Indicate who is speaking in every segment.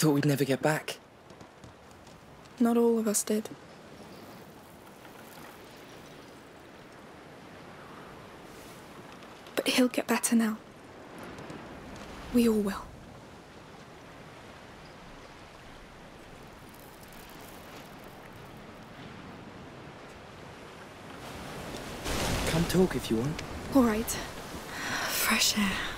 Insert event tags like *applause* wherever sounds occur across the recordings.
Speaker 1: thought we'd never get back.
Speaker 2: Not all of us did. But he'll get better now. We all will.
Speaker 1: Come talk if you want.
Speaker 2: All right. Fresh air.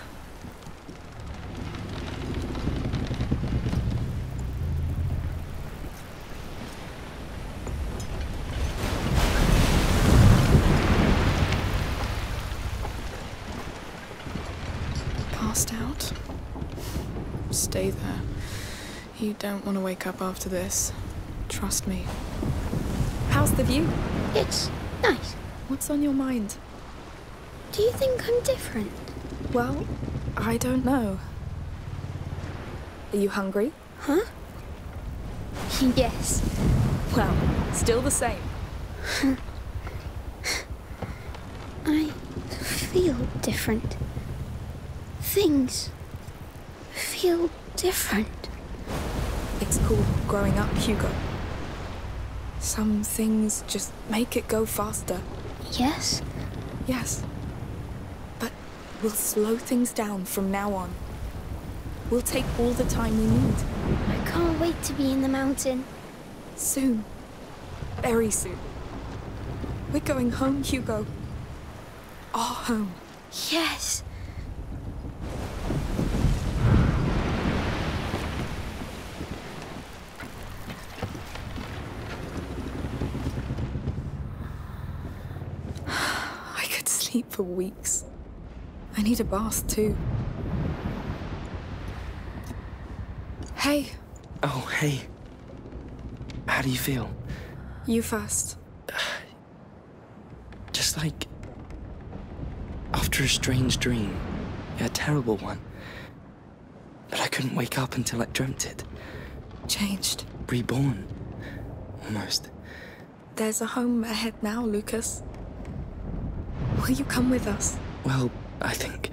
Speaker 2: Stay there. You don't want to wake up after this. Trust me. How's the view?
Speaker 3: It's nice.
Speaker 2: What's on your mind?
Speaker 3: Do you think I'm different?
Speaker 2: Well, I don't know. Are you hungry?
Speaker 3: Huh? yes.
Speaker 2: Well, still the same. *laughs*
Speaker 3: I feel different. Things feel different.
Speaker 2: It's called growing up, Hugo. Some things just make it go faster.
Speaker 3: Yes?
Speaker 2: Yes. But we'll slow things down from now on. We'll take all the time we need.
Speaker 3: I can't wait to be in the mountain.
Speaker 2: Soon. Very soon. We're going home, Hugo. Our home.
Speaker 3: Yes.
Speaker 2: I could sleep for weeks. I need a bath too. Hey,
Speaker 1: Oh, hey. How do you feel?
Speaker 2: you first. *sighs*
Speaker 1: Just like. After a strange dream. A terrible one. But I couldn't wake up until I dreamt it.
Speaker 2: Changed.
Speaker 1: Reborn. Almost.
Speaker 2: There's a home ahead now, Lucas. Will you come with us?
Speaker 1: Well, I think.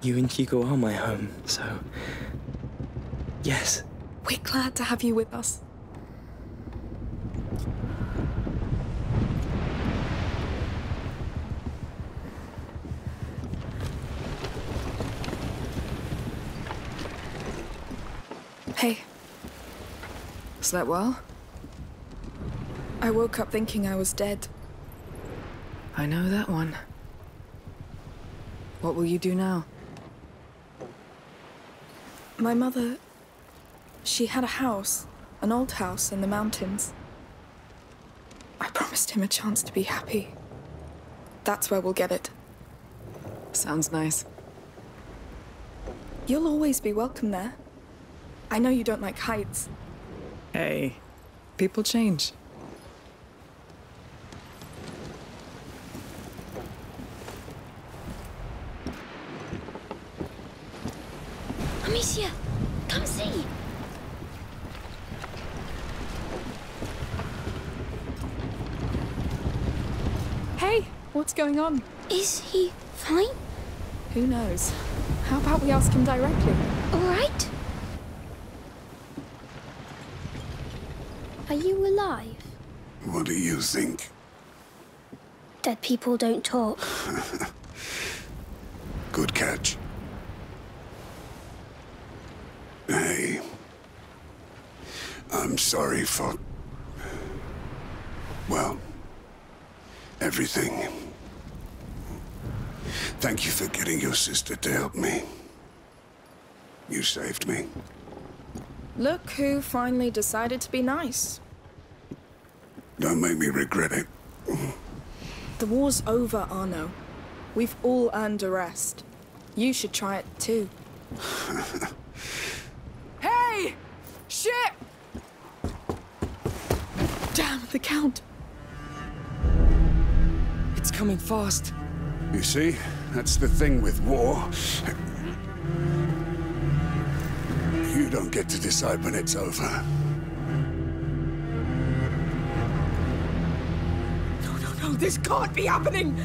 Speaker 1: You and Hugo are my home, so. Yes.
Speaker 2: We're glad to have you with us. Hey,
Speaker 4: Slept well?
Speaker 2: I woke up thinking I was dead.
Speaker 4: I know that one. What will you do now?
Speaker 2: My mother. She had a house, an old house in the mountains. I promised him a chance to be happy. That's where we'll get it.
Speaker 4: Sounds nice.
Speaker 2: You'll always be welcome there. I know you don't like heights.
Speaker 4: Hey, people change.
Speaker 3: Amicia, come see.
Speaker 2: Hey, what's going on?
Speaker 3: Is he fine?
Speaker 2: Who knows? How about we ask him directly?
Speaker 3: All right? Are you alive?
Speaker 5: What do you think?
Speaker 3: Dead people don't talk. *laughs*
Speaker 5: Good catch. Hey. I'm sorry for. Well, everything. Thank you for getting your sister to help me. You saved me.
Speaker 2: Look who finally decided to be nice.
Speaker 5: Don't make me regret it.
Speaker 2: The war's over, Arnaud. We've all earned a rest. You should try it too. *laughs* hey! Shit! Damn, the Count.
Speaker 1: It's coming fast.
Speaker 5: You see, that's the thing with war. You don't get to decide when it's over.
Speaker 2: No, no, no, this can't be happening!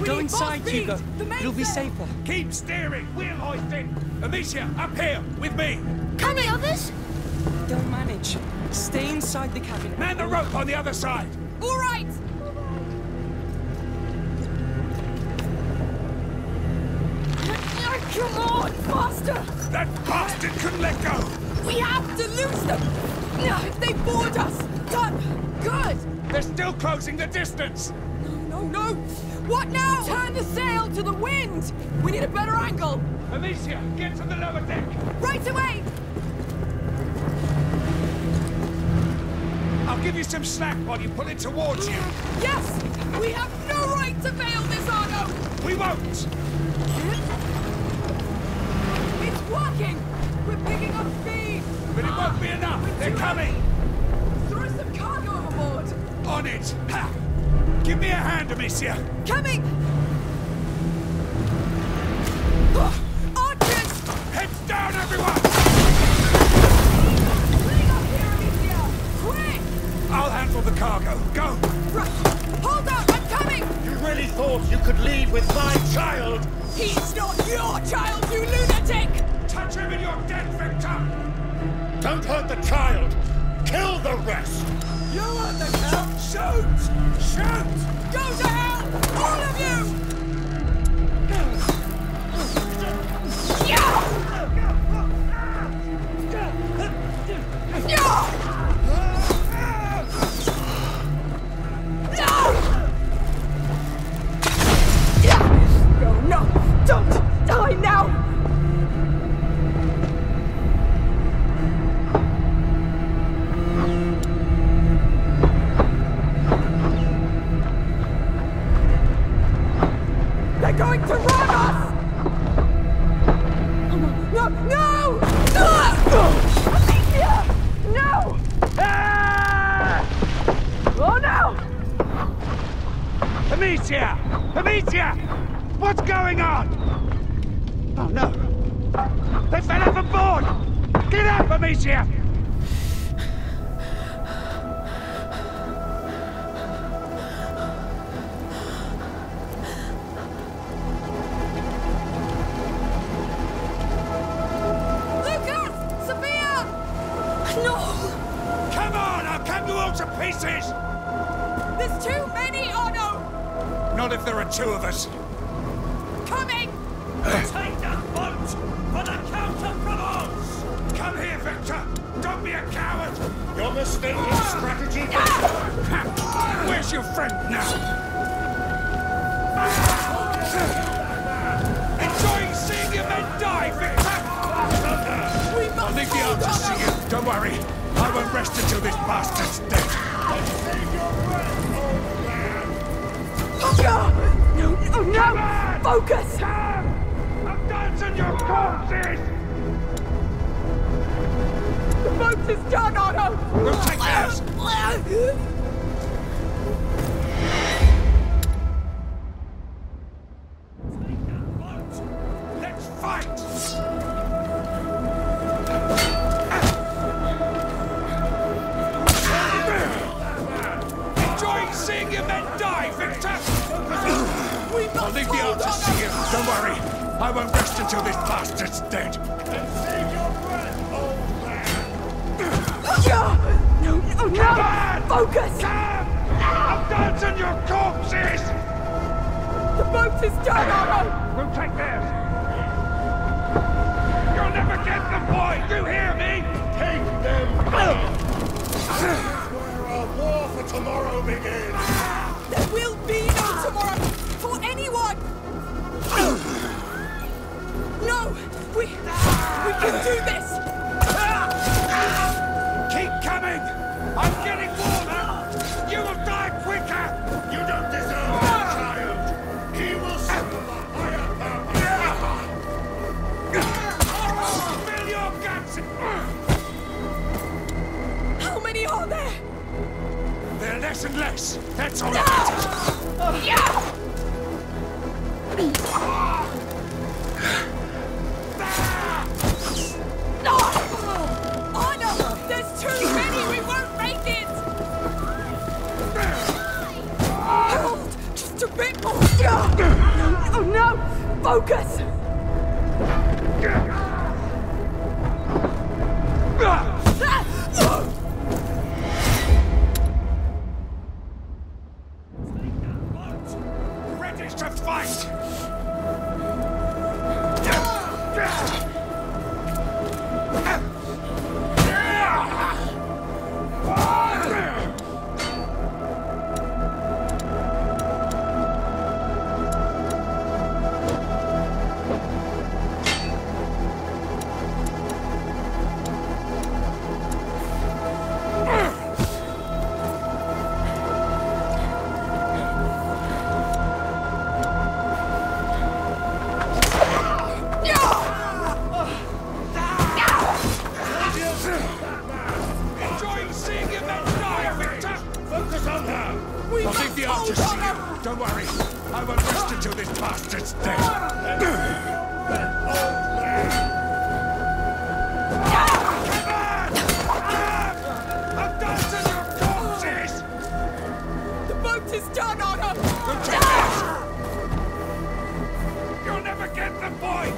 Speaker 2: We
Speaker 1: Go inside,
Speaker 2: full speed.
Speaker 1: Hugo.
Speaker 2: The mainsail.
Speaker 1: It'll be safer.
Speaker 6: Keep steering. Wheel hoisting. Amicia, up here with me.
Speaker 3: Can the others?
Speaker 1: They'll manage. Stay inside the cabin.
Speaker 6: Man the rope on the other side.
Speaker 2: All right. On, faster!
Speaker 6: That bastard couldn't let go.
Speaker 2: We have to lose them! Now, if they board us! Done! Good!
Speaker 6: They're still closing the distance.
Speaker 2: No, no! No! What now? Turn the sail to the wind! We need a better angle!
Speaker 6: Amicia, get to the lower deck.
Speaker 2: Right away!
Speaker 6: I'll give you some slack while you pull it towards you.
Speaker 2: Yes! We have no right to fail this, Argo!
Speaker 6: We won't.
Speaker 2: We're picking up speed!
Speaker 6: But it won't be enough. They're coming.
Speaker 2: Throw some cargo overboard!
Speaker 6: On it. Ha! Give me a hand, Amicia.
Speaker 2: Coming! Ah, Archers!
Speaker 6: Heads down, everyone.
Speaker 2: Bring up here, Amicia! Quick!
Speaker 6: I'll handle the cargo. Go.
Speaker 2: Right. Hold up! I'm coming!
Speaker 6: You really thought you could leave with my child?
Speaker 2: He's not your child, you lunatic!
Speaker 6: And you're dead, Victor. Don't hurt the child. Kill the rest. You are the count. Shoot! Shoot!
Speaker 2: Go to hell!
Speaker 6: Amicia! Amicia! What's going on? Oh no! They fell off a board! Get up, Amicia!
Speaker 2: Lucas! Sophia! No!
Speaker 6: Come on, I'll cut you all to pieces!
Speaker 2: There's too many, Arnaud!
Speaker 6: Not if there are two of us.
Speaker 2: Coming!
Speaker 6: Take that boat for the Count of Provence! Come here, Victor! Don't be a coward! Your mistaken strategy... Where's your friend now? Enjoying seeing your men die, Victor!
Speaker 2: We must
Speaker 6: I'll leave the others to you. Don't worry. I won't rest until this bastard's dead.
Speaker 2: Focus!
Speaker 6: Come! I'm dancing your corpses!
Speaker 2: The boat is done, Arnaud!
Speaker 6: We'll take I'll leave the answers to you. Don't worry. I won't rest until this bastard's dead. And save your breath, old man! Yeah.
Speaker 2: No, no, no!
Speaker 6: on!
Speaker 2: Focus!
Speaker 6: Come! I'm dancing your corpses!
Speaker 2: The boat is done, Arnaud!
Speaker 6: We'll take theirs. You'll never get the boy. You hear me? Take them out. Where our war for tomorrow begins.
Speaker 2: There will be no tomorrow anyone! No! We... we can do this!
Speaker 6: Keep coming. I'm getting warmer. You will die quicker. You don't deserve that child. He will a higher purpose. Spill your guts.
Speaker 2: How many are there?
Speaker 6: They're less and less. That's all matters.
Speaker 2: Yeah! Bit more! Oh no! Focus!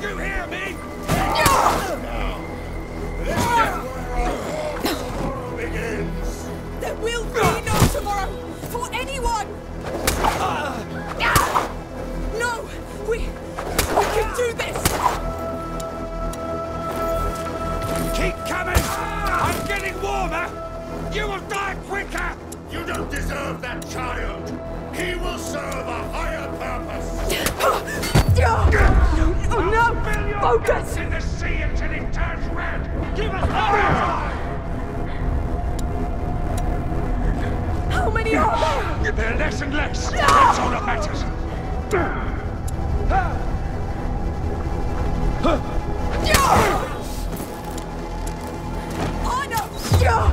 Speaker 6: You hear me?
Speaker 2: There will be no tomorrow for anyone! Ah.
Speaker 6: Keep coming! I'm getting warmer! You will die quicker!
Speaker 5: You don't deserve that child. He will serve a higher purpose.
Speaker 2: Oh no! Focus!
Speaker 6: in the sea until it turns red! Give us time!
Speaker 2: How many are there?
Speaker 6: They're less and less! That's all that matters!
Speaker 2: No!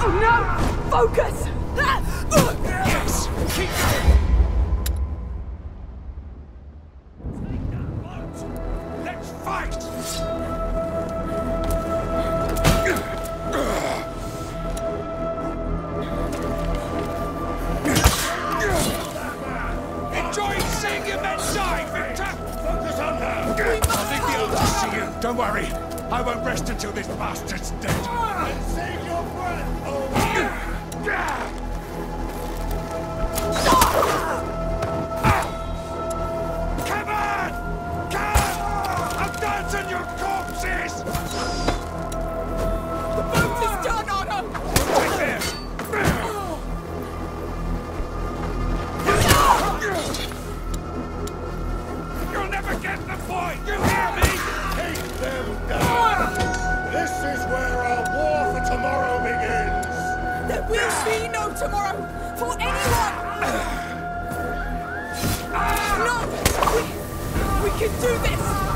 Speaker 2: Oh no! Focus!
Speaker 6: Yes! Keep
Speaker 2: can do this!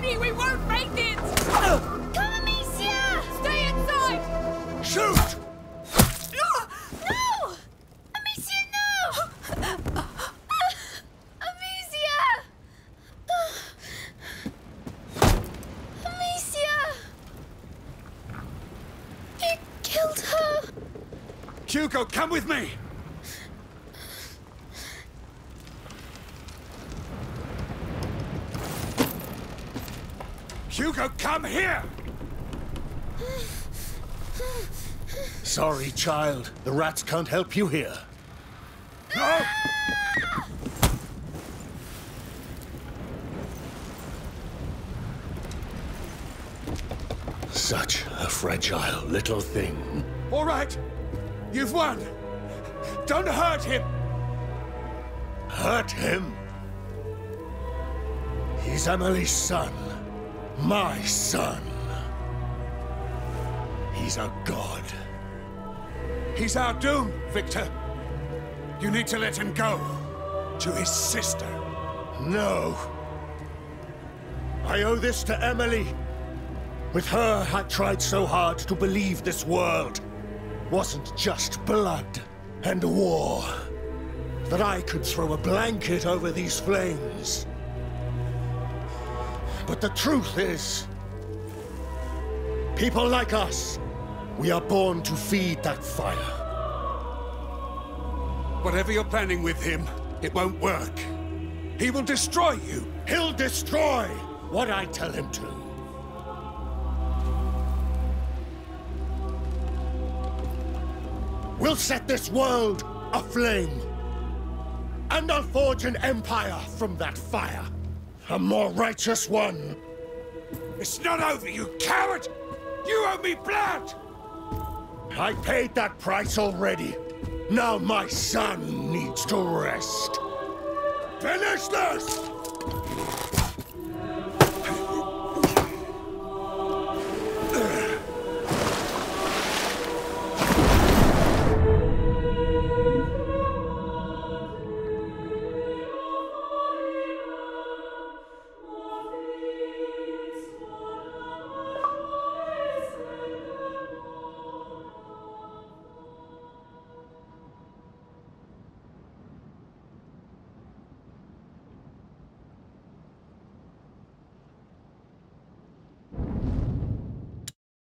Speaker 2: Many! We won't make it! Come, Amicia! Stay inside!
Speaker 6: Shoot!
Speaker 3: No! Amicia, no! Amicia! Amicia! You killed her!
Speaker 6: Hugo, come with me! Hugo, come here!
Speaker 5: Sorry, child. The rats can't help you here. No! Such a fragile little thing.
Speaker 6: All right. You've won. Don't hurt him.
Speaker 5: Hurt him? He's Emily's son. My son. He's a god.
Speaker 6: He's our doom, Victor. You need to let him go. To his sister.
Speaker 5: No. I owe this to Emily. With her, I tried so hard to believe this world wasn't just blood and war. That I could throw a blanket over these flames. But the truth is, people like us, we are born to feed that fire.
Speaker 6: Whatever you're planning with him, it won't work. He will destroy you.
Speaker 5: He'll destroy what I tell him to. We'll set this world aflame. And I'll forge an empire from that fire. A more righteous one.
Speaker 6: It's not over, you coward! You owe me blood!
Speaker 5: I paid that price already. Now my son needs to rest. Finish this!